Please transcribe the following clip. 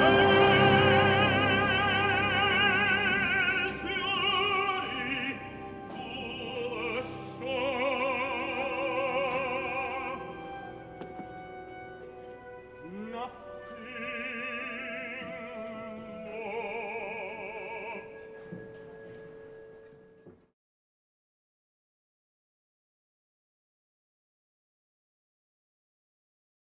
Amen.